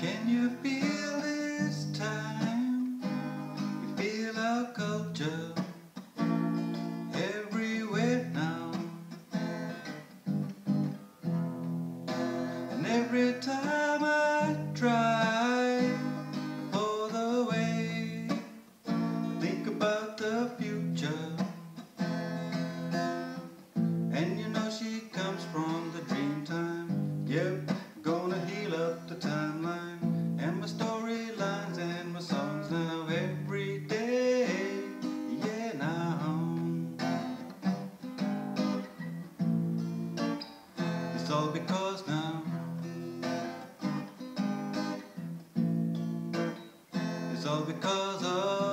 Can you feel this time? You feel our culture everywhere now. And every time I try for the way, I think about the future. And you know she comes from the dream time. Yep, gonna heal up the time. it's all because now. It's all because of